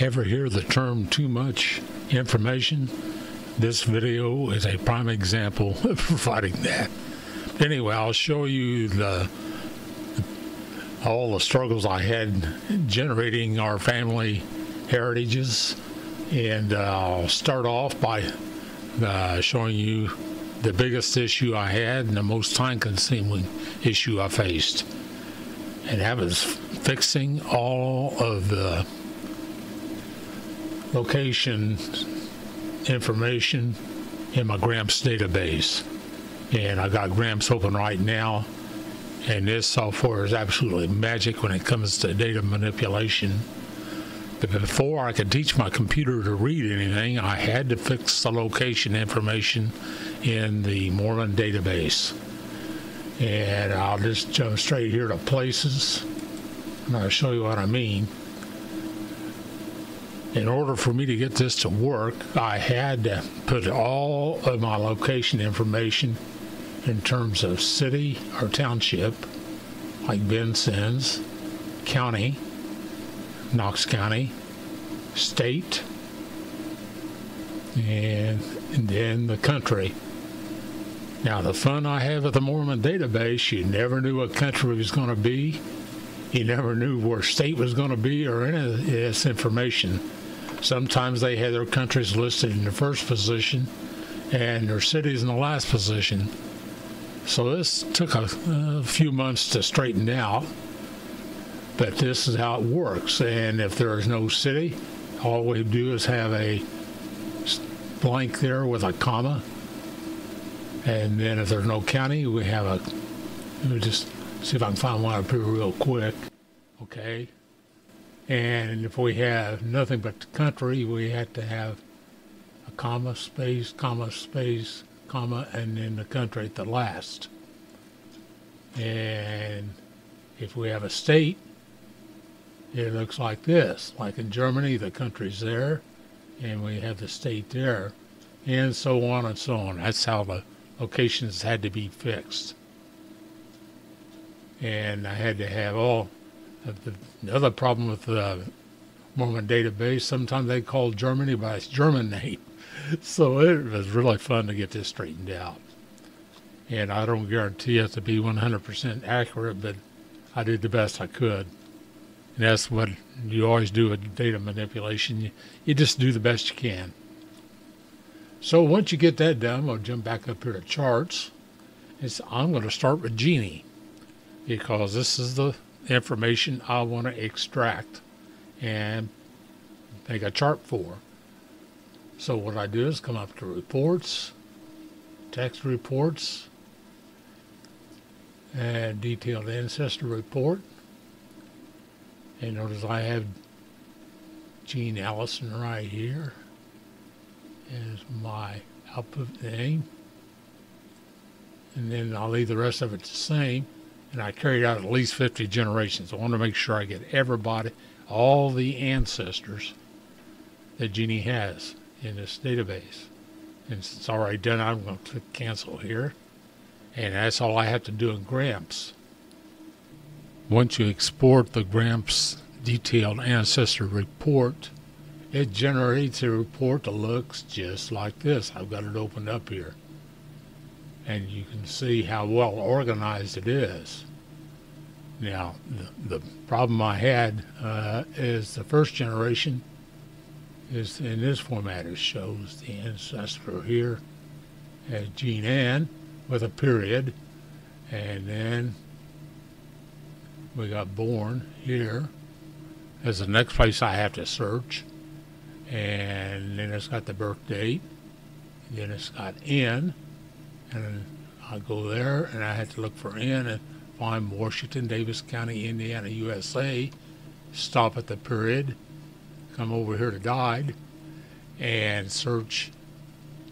Ever hear the term too much information? This video is a prime example of providing that. Anyway, I'll show you the all the struggles I had generating our family heritages, and uh, I'll start off by uh, showing you the biggest issue I had and the most time-consuming issue I faced, and that was fixing all of the location information in my Gramps database. And I got Gramps open right now. And this software is absolutely magic when it comes to data manipulation. But before I could teach my computer to read anything, I had to fix the location information in the Mormon database. And I'll just jump straight here to places, and I'll show you what I mean in order for me to get this to work, I had to put all of my location information in terms of city or township, like Vincennes, county, Knox County, state, and, and then the country. Now, the fun I have with the Mormon database, you never knew what country was going to be. You never knew where state was going to be or any of this information. Sometimes they had their countries listed in the first position and their cities in the last position. So this took a, a few months to straighten out, but this is how it works. And if there is no city, all we do is have a blank there with a comma. And then if there's no county, we have a, let me just see if I can find one up here real quick. Okay. And if we have nothing but country, we have to have a comma, space, comma, space, comma, and then the country at the last. And if we have a state, it looks like this. Like in Germany, the country's there, and we have the state there, and so on and so on. That's how the locations had to be fixed. And I had to have all the other problem with uh, the Mormon database, sometimes they call Germany by its German name. So it was really fun to get this straightened out. And I don't guarantee it to be 100% accurate, but I did the best I could. And that's what you always do with data manipulation. You, you just do the best you can. So once you get that done, we'll jump back up here to charts. It's, I'm going to start with Genie because this is the information I want to extract and make a chart for. So what I do is come up to reports, text reports, and detailed ancestor report. And notice I have Jean Allison right here is my output name. And then I'll leave the rest of it the same and I carried out at least 50 generations. I want to make sure I get everybody, all the ancestors that Genie has in this database. And since it's already done, I'm going to click cancel here. And that's all I have to do in Gramps. Once you export the Gramps detailed ancestor report, it generates a report that looks just like this. I've got it opened up here and you can see how well organized it is. Now, the, the problem I had uh, is the first generation is in this format. It shows the ancestor here as Jean Ann with a period, and then we got born here as the next place I have to search, and then it's got the birth date, then it's got N, and I go there and I had to look for N and find Washington, Daviess County, Indiana, USA, stop at the period, come over here to died, and search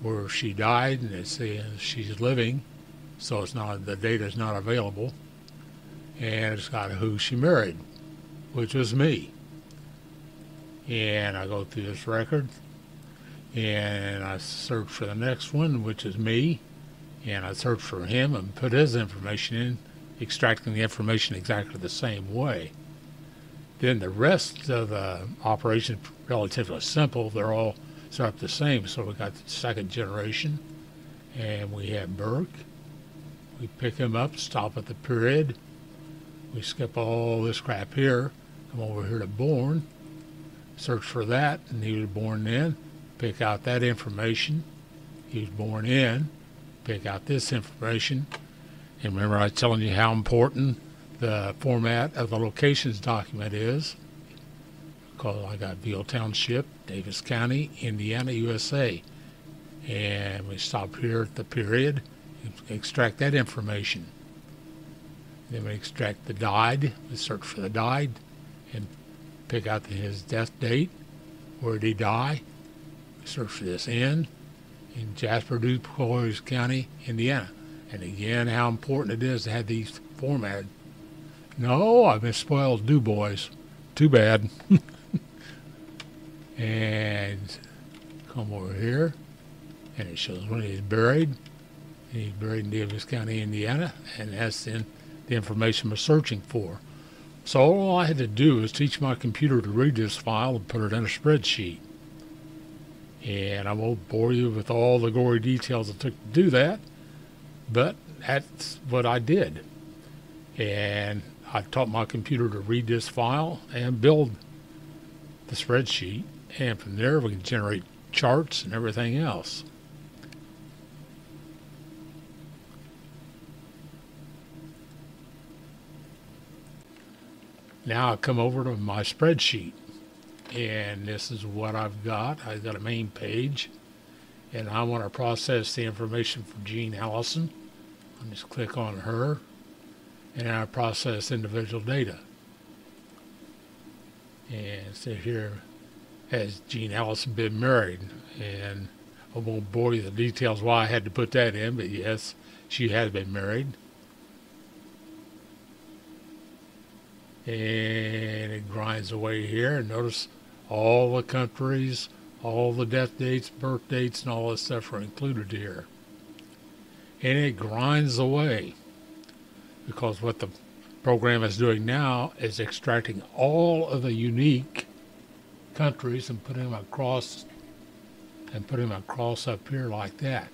where she died, and it says she's living, so it's not the data is not available, and it's got who she married, which was me. And I go through this record, and I search for the next one, which is me and I searched for him and put his information in, extracting the information exactly the same way. Then the rest of the operation relatively simple. They're all set up the same. So we got the second generation, and we have Burke. We pick him up, stop at the period. We skip all this crap here, come over here to born, search for that, and he was born then. Pick out that information. He was born in. Pick out this information. And remember, I was telling you how important the format of the locations document is. Because I got Veale Township, Daviess County, Indiana, USA. And we stop here at the period, extract that information. Then we extract the died, we search for the died, and pick out his death date. Where did he die? Search for this in in Jasper, DuPage County, Indiana. And again, how important it is to have these formatted. No, I've misspelled Du Bois. Too bad. and come over here, and it shows when he's buried. He's buried in Daviess County, Indiana, and that's in the information we're searching for. So all I had to do is teach my computer to read this file and put it in a spreadsheet. And I won't bore you with all the gory details it took to do that, but that's what I did. And I taught my computer to read this file and build the spreadsheet. And from there, we can generate charts and everything else. Now I come over to my spreadsheet and this is what I've got. I've got a main page and I want to process the information for Jean Allison. I just click on her and I process individual data. And so here has Jean Allison been married and I won't bore you the details why I had to put that in, but yes, she has been married. And it grinds away here. And notice all the countries, all the death dates, birth dates, and all this stuff are included here. And it grinds away because what the program is doing now is extracting all of the unique countries and putting them across and putting them across up here like that.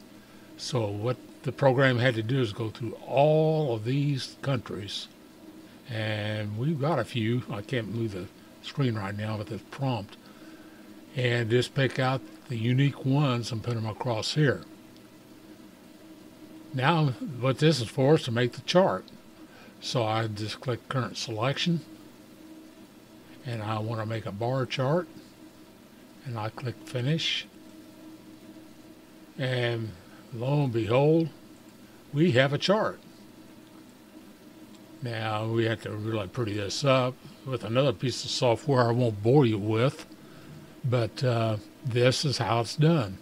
So what the program had to do is go through all of these countries and we've got a few. I can't move the screen right now with this prompt. And just pick out the unique ones and put them across here. Now, what this is for is to make the chart. So I just click current selection and I want to make a bar chart and I click finish and lo and behold we have a chart now we have to really pretty this up with another piece of software I won't bore you with, but uh, this is how it's done.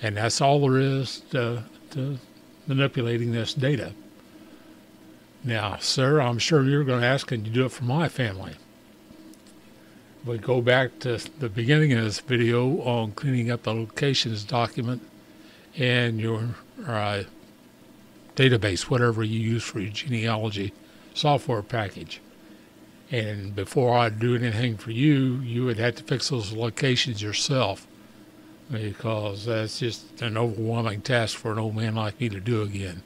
And that's all there is to, to manipulating this data. Now, sir, I'm sure you're going to ask, can you do it for my family? We go back to the beginning of this video on cleaning up the locations document and your uh, database, whatever you use for your genealogy software package. And before I'd do anything for you, you would have to fix those locations yourself because that's just an overwhelming task for an old man like me to do again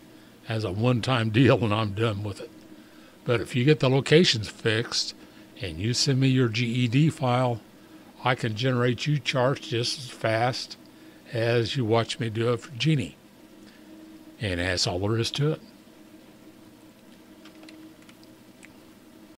as a one time deal and I'm done with it. But if you get the locations fixed and you send me your GED file, I can generate you charts just as fast as you watch me do it for Jeannie. And that's all there is to it.